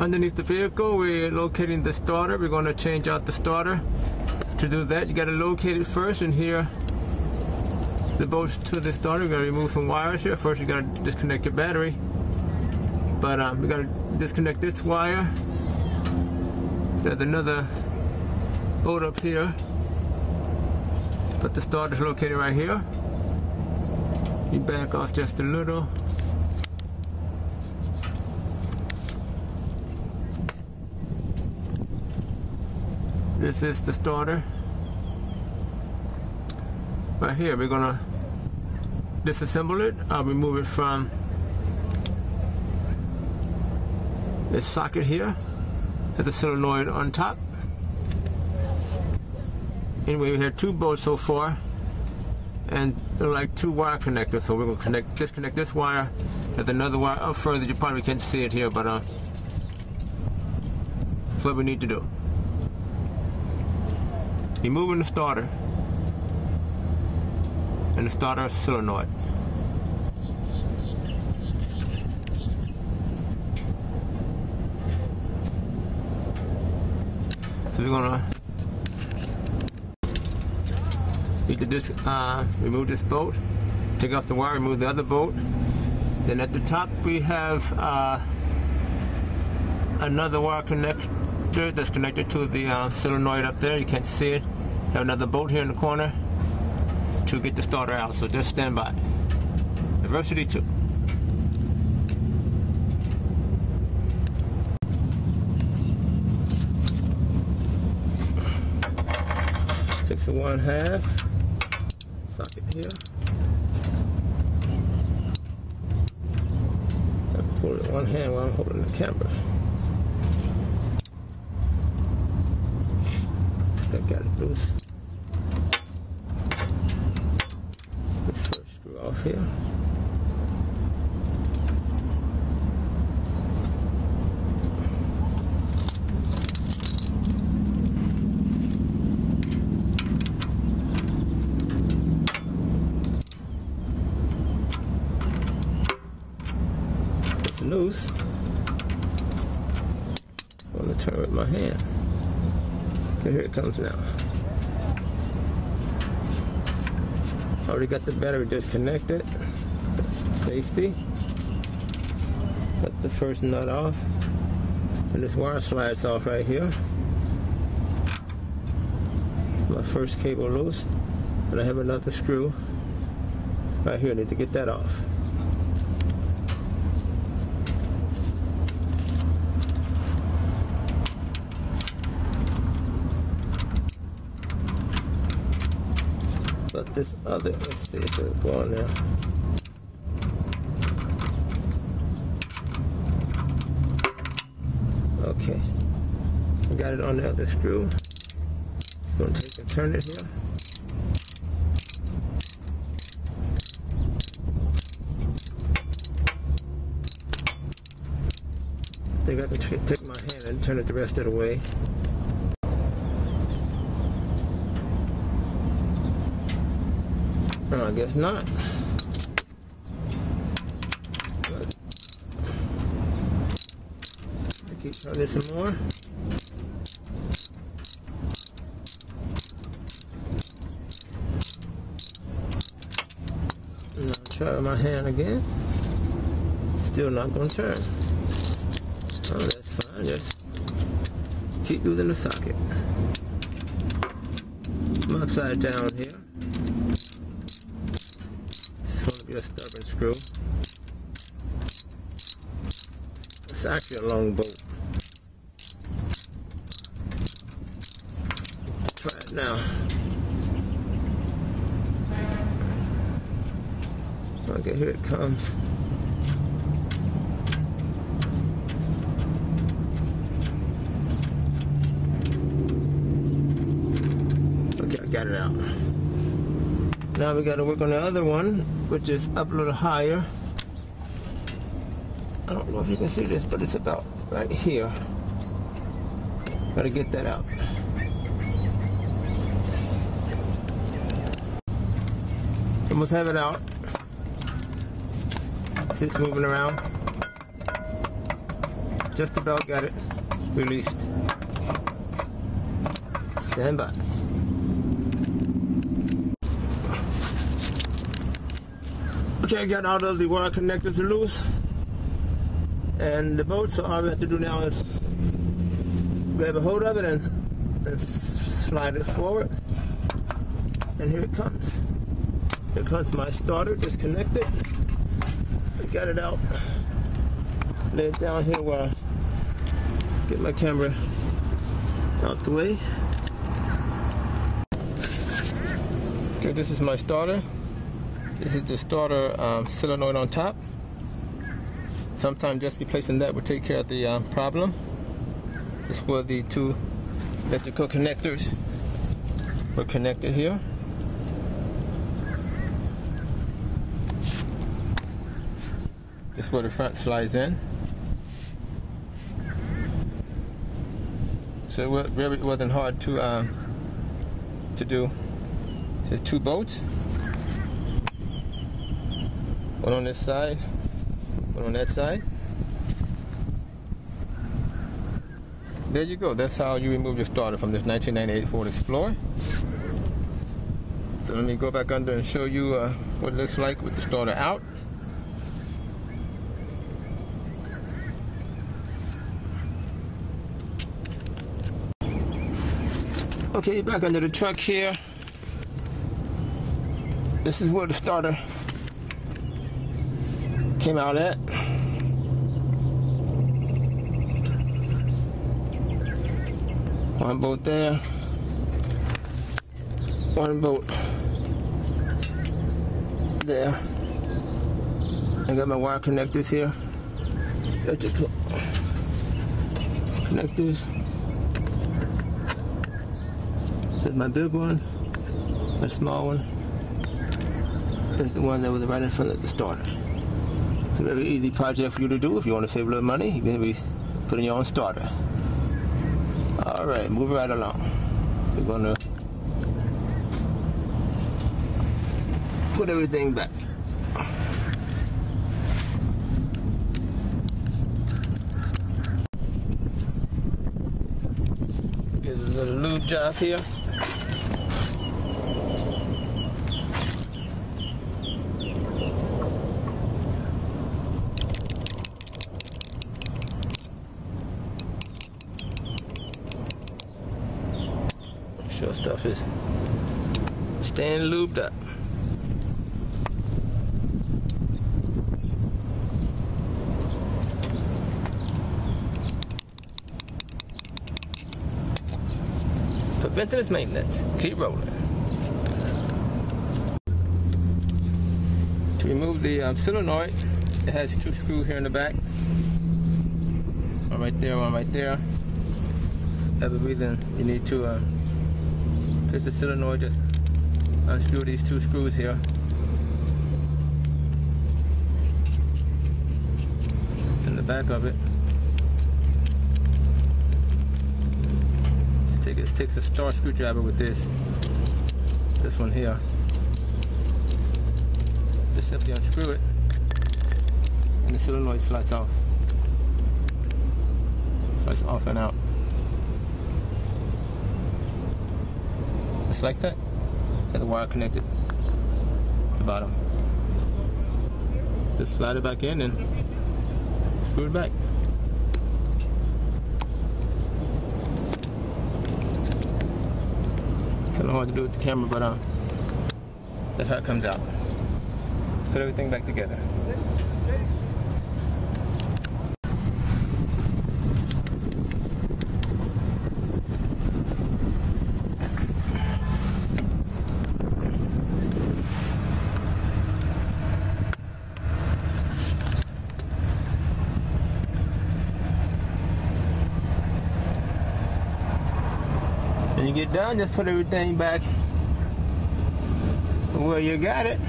underneath the vehicle, we're locating the starter. We're going to change out the starter. To do that, you got to locate it first, and here the bolts to the starter. We're going to remove some wires here. First, you got to disconnect your battery. But um, we got to disconnect this wire. There's another bolt up here. But the starter's located right here. You back off just a little. This is the starter. Right here, we're gonna disassemble it. I'll remove it from this socket here. There's a solenoid on top. Anyway, we have two bolts so far, and they're like two wire connectors. So we're gonna connect, disconnect this wire. There's another wire up further. You probably can't see it here, but uh, that's what we need to do. Removing the starter and the starter solenoid. So we're gonna need to dis uh, remove this bolt, take off the wire, remove the other bolt. Then at the top we have uh, another wire that's connected to the uh, solenoid up there. You can't see it. Have another bolt here in the corner to get the starter out. So just stand by. Diversity 2. Takes a one half socket here. I pull it one hand while I'm holding the camera. Got it loose. This first screw off here. It's loose. I'm gonna turn with my hand. Okay, here it comes now. Already got the battery disconnected. Safety. Cut the first nut off. And this wire slides off right here. My first cable loose. And I have another screw right here. I need to get that off. This other, let's see if it'll go on there. Okay. I got it on the other screw. Just gonna take and turn it here. I think I can take my hand and turn it the rest of the way. No, I guess not. I keep turning some more. And I'll try with my hand again. Still not gonna turn. Oh, that's fine. Just keep using the socket. I'm upside down here. It's going to be a stubborn screw. It's actually a long bolt. Try it now. Okay, here it comes. Okay, I got it out. Now we got to work on the other one, which is up a little higher. I don't know if you can see this, but it's about right here. Got to get that out. Almost have it out. See it's moving around. Just about got it released. Stand by. I got all of the wire connectors loose. And the boat, so all we have to do now is grab a hold of it and, and slide it forward. And here it comes. Here comes my starter, disconnected. I got it out. Lay it down here where I get my camera out the way. Okay, this is my starter. This is the starter um, solenoid on top. Sometimes just replacing that will take care of the um, problem. This is where the two electrical connectors were connected here. This is where the front slides in. So it wasn't hard to um, to do. There's two bolts. One on this side, one on that side. There you go. That's how you remove your starter from this 1998 Ford Explorer. So let me go back under and show you uh, what it looks like with the starter out. Okay, back under the truck here. This is where the starter came out at. One boat there. One boat there. I got my wire connectors here. Electrical connectors. There's my big one, my small one. There's the one that was right in front of the starter. A very easy project for you to do if you want to save a little money. You're going to be putting your own starter. All right, moving right along. We're going to put everything back. Get a little lube job here. Is staying lubed up. Preventative maintenance. Keep rolling. To remove the um, solenoid, it has two screws here in the back. One right there, one right there. Every reason you need to um, fit the solenoid, just uh, unscrew these two screws here. It's in the back of it. Take it takes a star screwdriver with this. This one here. Just simply unscrew it, and the solenoid slides off. Slides off and out. Just like that. Got the wire connected the bottom. Just slide it back in and screw it back. Kind of hard to do with the camera, but uh, that's how it comes out. Let's put everything back together. When you get done, just put everything back where you got it.